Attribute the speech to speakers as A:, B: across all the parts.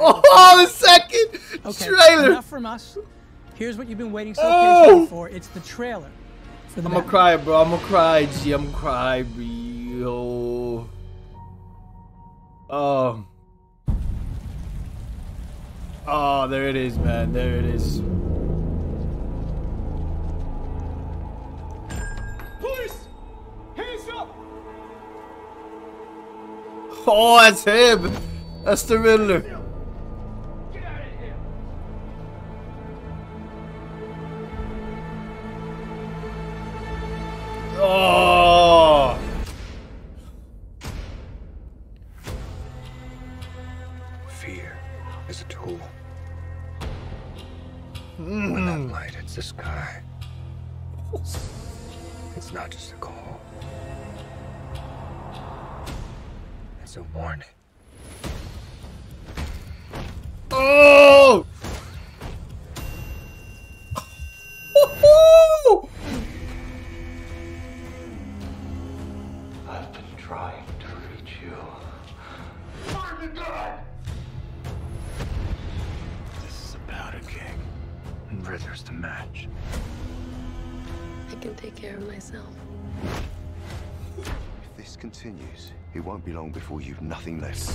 A: Oh, the second okay, trailer.
B: Enough from us. Here's what you've been waiting so oh. patiently for. It's the trailer.
A: The I'm gonna cry, bro. I'm gonna cry, G. I'm gonna cry, bro. Oh. oh. Oh, there it is, man. There it is.
C: Police! Hands up!
A: Oh, that's him. That's the Riddler.
D: A a warning.
A: Oh!
E: Can take care of myself.
F: If this continues, it won't be long before you've nothing left.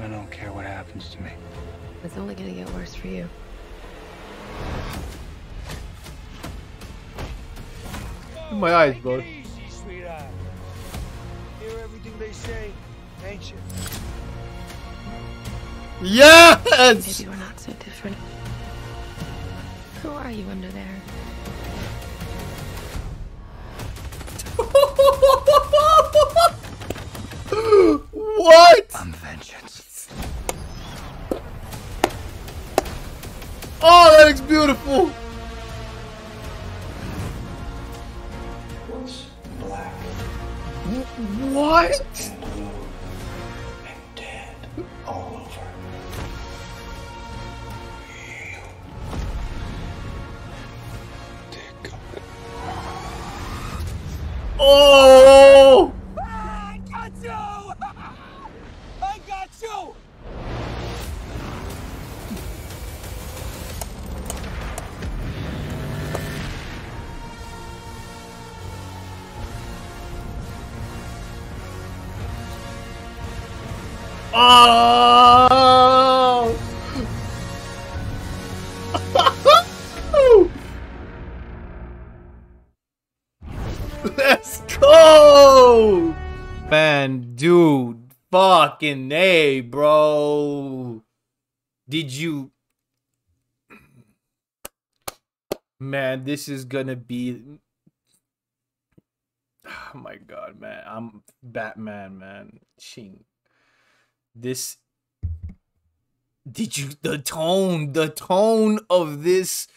D: I don't care what happens to me.
E: It's only gonna get worse for you.
A: In my eyes, bro.
C: Easy, sweetheart. Hear everything they say, ain't you?
A: Yes!
E: Maybe we're not so different. Who are you under there?
A: What?
D: I'm vengeance.
A: Oh, that looks beautiful.
D: What's black
A: What? Oh! Let's go! Man, dude, fucking A, bro. Did you. Man, this is gonna be. Oh my god, man. I'm Batman, man. Shing. This. Did you. The tone, the tone of this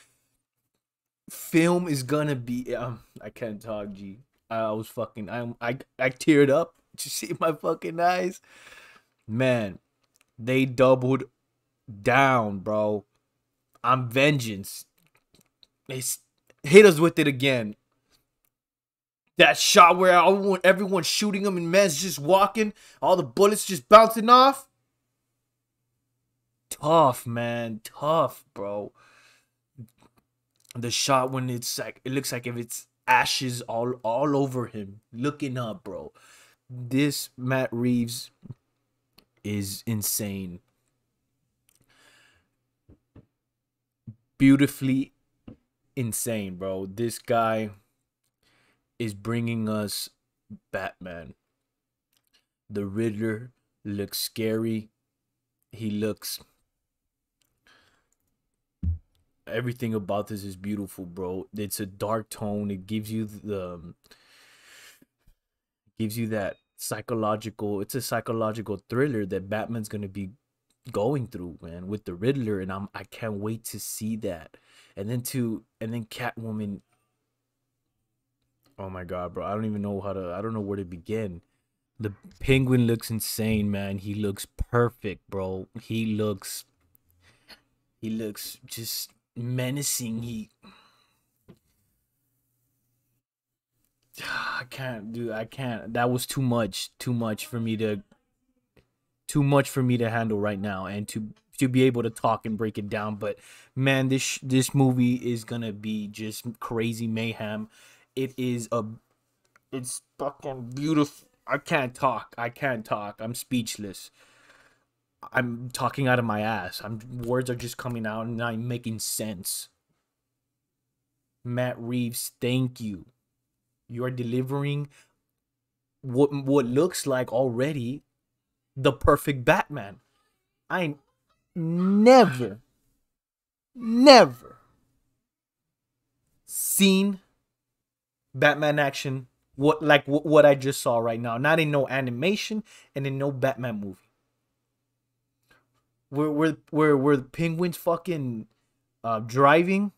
A: film is gonna be. Um, I can't talk, G. I was fucking. I I I teared up. You see my fucking eyes? Man, they doubled down, bro. I'm vengeance. They hit us with it again. That shot where everyone, everyone's shooting him and man's just walking, all the bullets just bouncing off. Tough, man. Tough, bro. The shot when it's like it looks like if it's ashes all all over him, looking up, bro. This Matt Reeves is insane. Beautifully insane, bro. This guy is bringing us Batman. The Riddler looks scary. He looks everything about this is beautiful, bro. It's a dark tone. It gives you the um, gives you that psychological. It's a psychological thriller that Batman's gonna be going through, man, with the Riddler, and I'm I can't wait to see that. And then to and then Catwoman. Oh my god, bro! I don't even know how to. I don't know where to begin. The Penguin looks insane, man. He looks perfect, bro. He looks. He looks just menacing. He. I can't do. I can't. That was too much. Too much for me to. too much for me to handle right now and to to be able to talk and break it down but man this this movie is gonna be just crazy mayhem it is a it's fucking beautiful. I can't talk. I can't talk. I'm speechless. I'm talking out of my ass. I'm words are just coming out and i'm making sense. Matt reeves thank you. You are delivering what what looks like already the perfect batman. I never, never seen Batman action what like what, I just saw right now. Not in no animation and in no Batman movie. Where where where where the penguins fucking uh driving.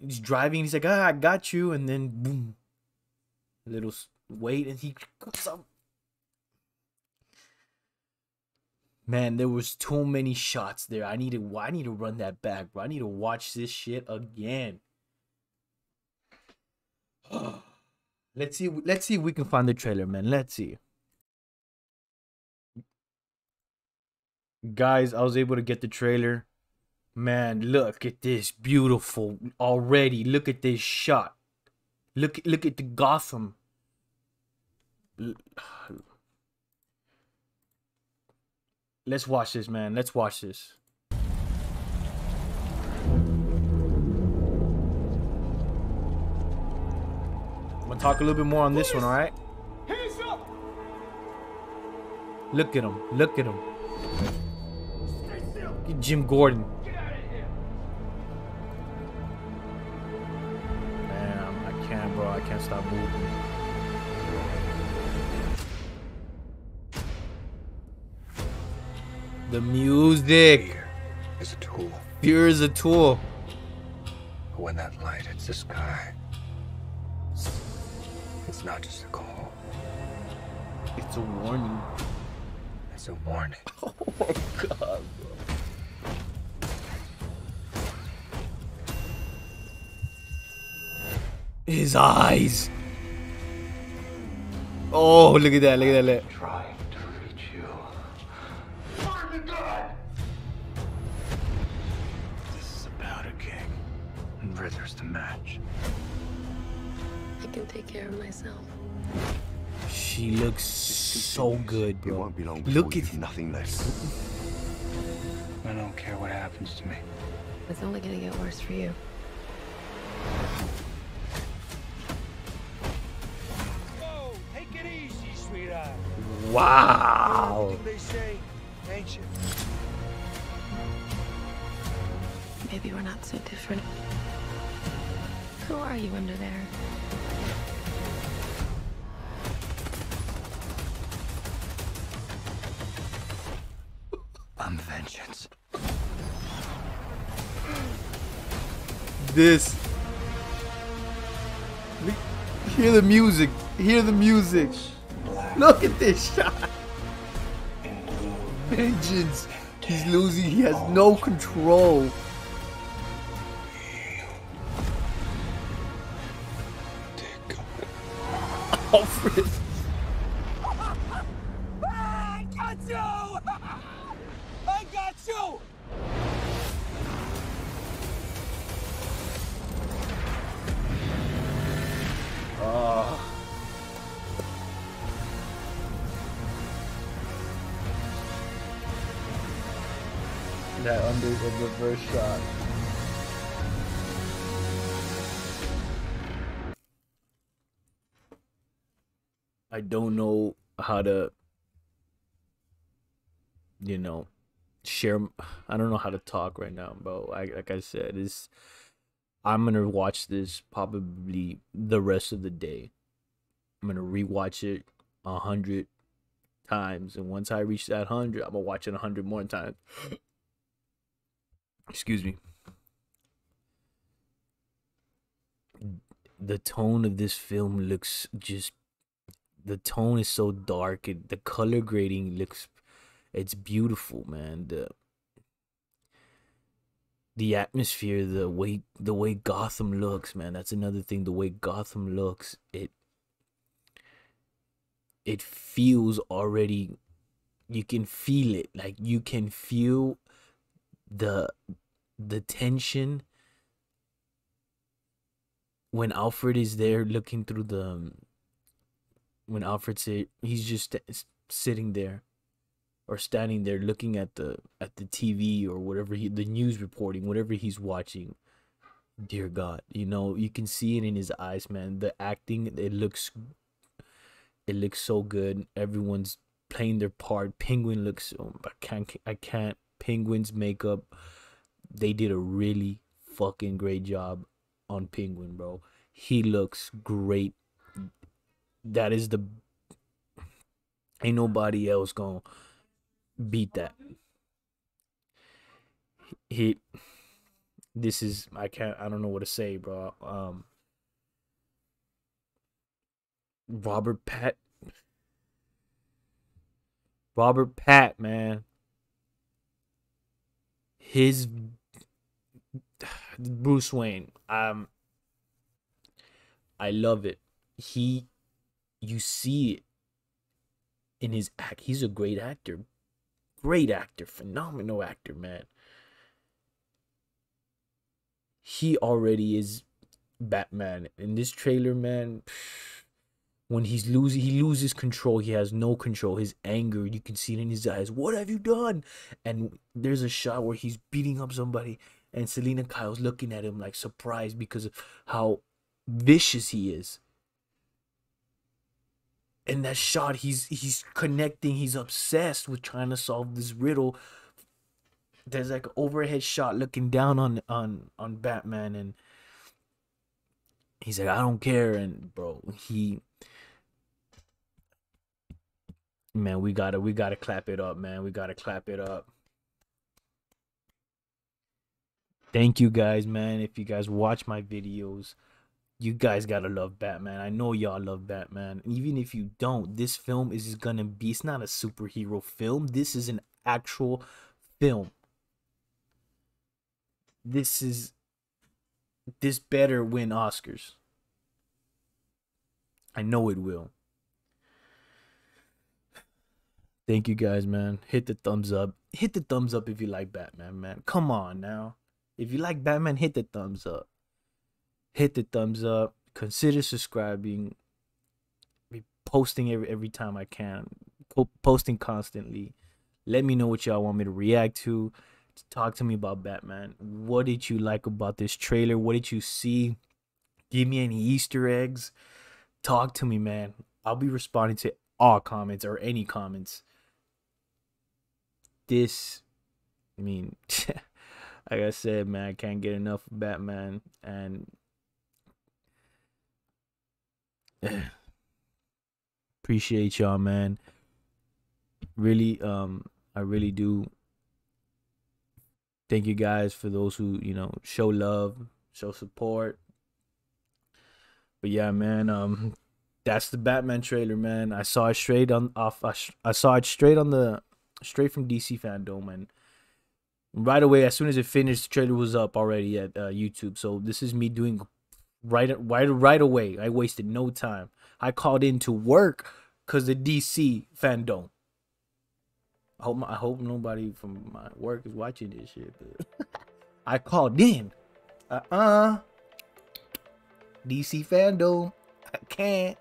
A: He's driving. He's like, ah, I got you, and then boom, a little wait, and he goes up Man, there was too many shots there. I need to I need to run that back, bro. I need to watch this shit again. let's see let's see if we can find the trailer, man. Let's see. Guys, I was able to get the trailer. Man, look at this beautiful already. Look at this shot. Look look at the Gotham. Let's watch this, man. Let's watch this. Talk a little bit more on this one, all right? Look at him. Look at him. Get Jim Gordon. Man, I can't, bro. I can't stop moving. The music.
F: Fear is a tool.
A: Fear is a tool.
F: But when that light hits the sky, it's not just a call.
A: It's a warning.
F: It's a warning.
A: Oh my god, bro. His eyes. Oh, look at that, look at that. Look.
D: Trying to reach you.
F: This is about a king. And Ritter's the match.
E: I can take care of myself.
A: She looks so good,
F: It won't be long before
A: Look
F: you've
A: at
F: nothing left.
C: I don't care what happens to me.
E: It's only gonna get worse for you.
C: Whoa, take it easy, sweetheart.
A: Wow.
C: They say, ain't you?
E: Maybe we're not so different. Who are you under there?
A: This. Hear the music. Hear the music. Look at this shot. Vengeance. He's losing. He has no control. Alfred. That under the reverse shot. I don't know how to, you know, share. I don't know how to talk right now, bro. I, like I said, is I'm gonna watch this probably the rest of the day. I'm gonna rewatch it a hundred times, and once I reach that hundred, I'm gonna watch it a hundred more times. Excuse me. The tone of this film looks just. The tone is so dark. It, the color grading looks. It's beautiful, man. The the atmosphere, the way the way Gotham looks, man. That's another thing. The way Gotham looks, it it feels already you can feel it like you can feel the the tension when Alfred is there looking through the um, when Alfred say he's just st- sitting there or standing there looking at the at the TV or whatever he the news reporting whatever he's watching dear god you know you can see it in his eyes man. The acting it looks it looks so good. Everyone's playing their part. Penguin looks oh, i can't i can't penguin's makeup they did a really fucking great job on penguin bro he looks great that is the ain't nobody else gonna beat that he this is I can't I don't know what to say, bro. Um Robert Pat Robert Pat, man. His Bruce Wayne. Um I love it. He you see it in his act. He's a great actor. Great actor, phenomenal actor, man he already is Batman. In this trailer, man, when he's losing, he loses control. He has no control. His anger, you can see it in his eyes. What have you done? And there's a shot where he's beating up somebody, and Selina Kyle's looking at him like surprised because of how vicious he is. In that shot, he's he's connecting. He's obsessed with trying to solve this riddle there's like an overhead shot looking down on on on Batman and he's like I don't care and bro he man we gotta we gotta clap it up man. We gotta clap it up. Thank you guys man. If you guys watch my videos you guys gotta love batman. I know y'all love batman. Even if you don't this film is gonna be it's not a superhero film. This is an actual film. This is this better win Oscars. I know it will. Thank you guys, man. Hit the thumbs up. Hit the thumbs up if you like Batman, man. Come on now. If you like Batman, hit the thumbs up. Hit the thumbs up. Consider subscribing. Be posting every every time I can. Po- posting constantly. Let me know what y'all want me to react to talk to me about Batman. What did you like about this trailer? What did you see? Give me any Easter eggs. Talk to me, man. I'll be responding to all comments or any comments. This, I mean, like I said, man, I can't get enough of Batman. And appreciate y'all, man. Really, um, I really do thank you guys for those who you know show love show support but yeah man um that's the batman trailer man i saw it straight on off i, I saw it straight on the straight from DC FanDome and right away as soon as it finished the trailer was up already at uh, youtube so this is me doing right right right away i wasted no time i called in to work because the DC FanDome I hope I hope nobody from my work is watching this shit. I called in. Uh uh. DC FanDome. I can't.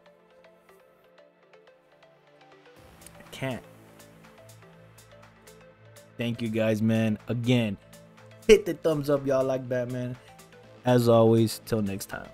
A: I can't. Thank you guys, man. Again, hit the thumbs up, y'all like Batman. As always, till next time.